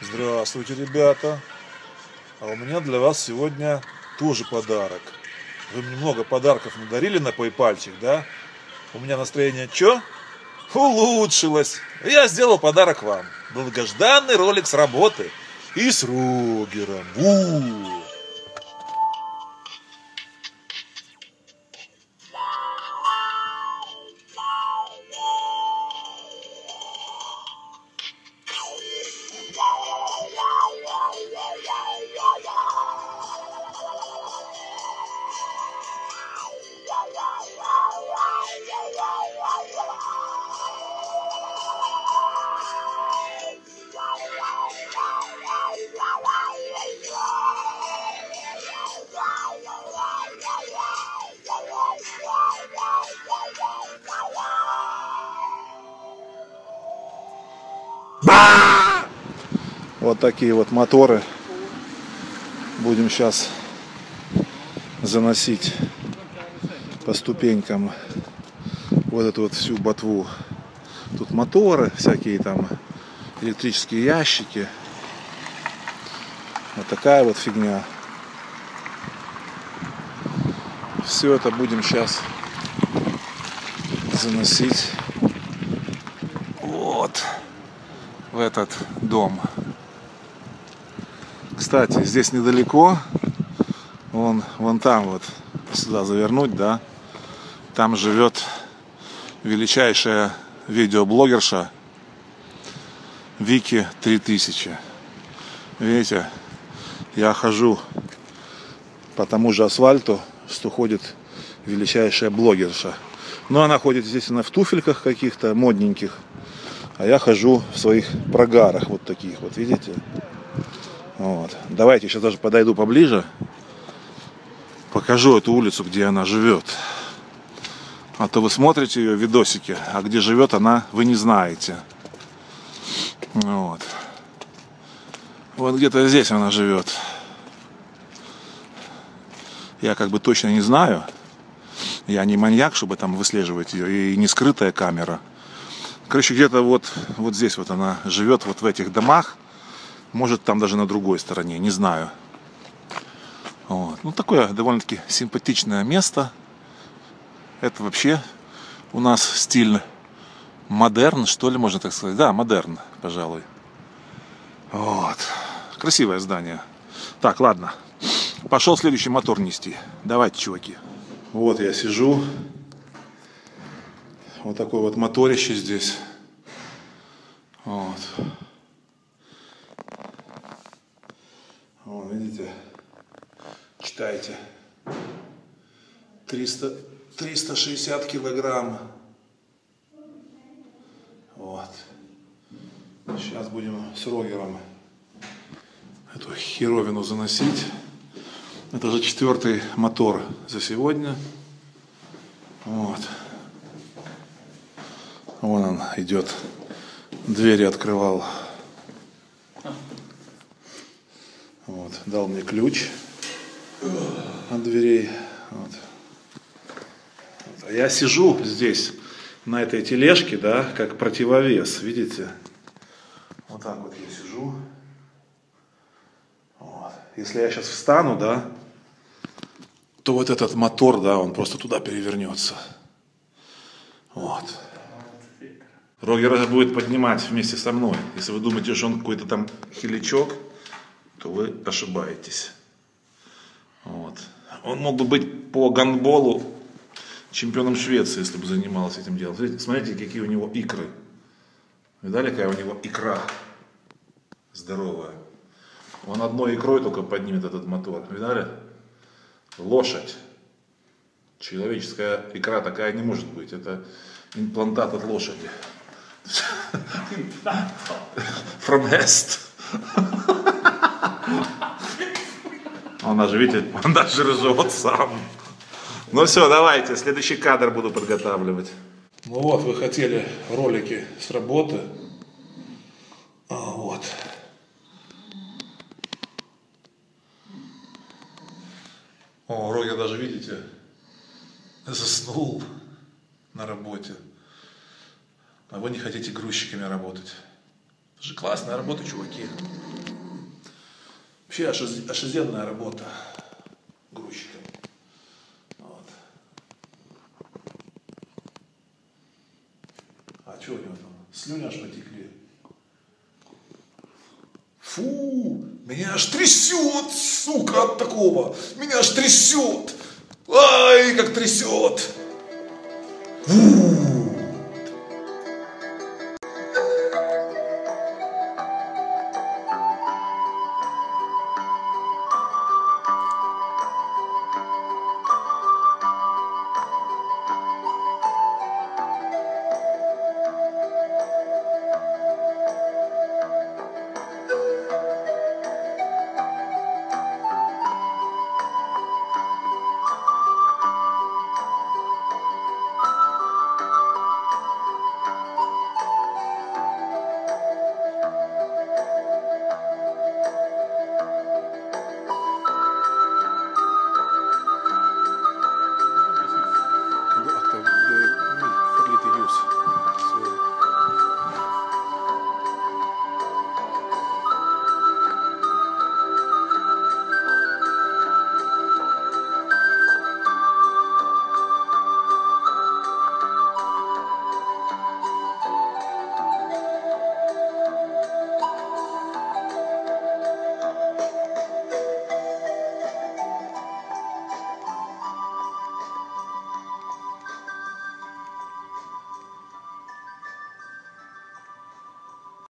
Здравствуйте, ребята. А у меня для вас сегодня тоже подарок. Вы мне много подарков надарили на пойпальчик, да? У меня настроение что? Улучшилось. Я сделал подарок вам. Долгожданный ролик с работы. И с Рогером. У-у-у. Вот такие вот моторы будем сейчас заносить по ступенькам вот эту вот всю ботву. Тут моторы, всякие там электрические ящики. Вот такая вот фигня. Все это будем сейчас заносить вот в этот дом. Кстати, здесь недалеко, вон, вон там вот, сюда завернуть, да, там живет величайшая видеоблогерша Вики 3000. Видите, я хожу по тому же асфальту, что ходит величайшая блогерша. Но она ходит, естественно, в туфельках каких-то модненьких, а я хожу в своих прогарах вот таких вот, видите? Вот. Давайте сейчас даже подойду поближе. Покажу эту улицу, где она живет. А то вы смотрите ее видосики, а где живет она, вы не знаете. Вот. Вот где-то здесь она живет. Я как бы точно не знаю. Я не маньяк, чтобы там выслеживать ее. И не скрытая камера. Короче, где-то вот, вот здесь вот она живет, вот в этих домах. Может, там даже на другой стороне, не знаю. Вот. Ну, такое довольно-таки симпатичное место. Это вообще у нас стиль модерн, что ли, можно так сказать. Да, модерн, пожалуй. Вот. Красивое здание. Так, ладно. Пошел следующий мотор нести. Давайте, чуваки. Вот я сижу. Вот такой вот моторище здесь. Вот. Вон, видите, читайте. 300, 360 килограмм. Вот. Сейчас будем с Рогером эту херовину заносить. Это же четвертый мотор за сегодня. Вот. Вон он идет. Двери открывал. Вот, дал мне ключ от дверей. Вот. А я сижу здесь, на этой тележке, да, как противовес, видите? Вот так вот я сижу. Вот. Если я сейчас встану, да, то вот этот мотор, да, он просто туда перевернется. Вот. Рогер будет поднимать вместе со мной. Если вы думаете, что он какой-то там хилячок, то вы ошибаетесь. Вот. Он мог бы быть по гандболу чемпионом Швеции, если бы занимался этим делом. Смотрите, смотрите, какие у него икры. Видали, какая у него икра здоровая. Он одной икрой только поднимет этот мотор. Видали? Лошадь. Человеческая икра такая не может быть. Это имплантат от лошади. From Hest. Он даже, видите, он даже ржет сам. Ну все, давайте, следующий кадр буду подготавливать. Ну вот, вы хотели ролики с работы. А, вот. О, Рогер даже, видите, заснул на работе. А вы не хотите грузчиками работать. Это же классная работа, чуваки. Вообще ошиз- ошизенная работа грузчиком. Вот. А что у него там? Слюни аж потекли. Фу, меня аж трясет, сука, от такого. Меня аж трясет. Ай, как трясет.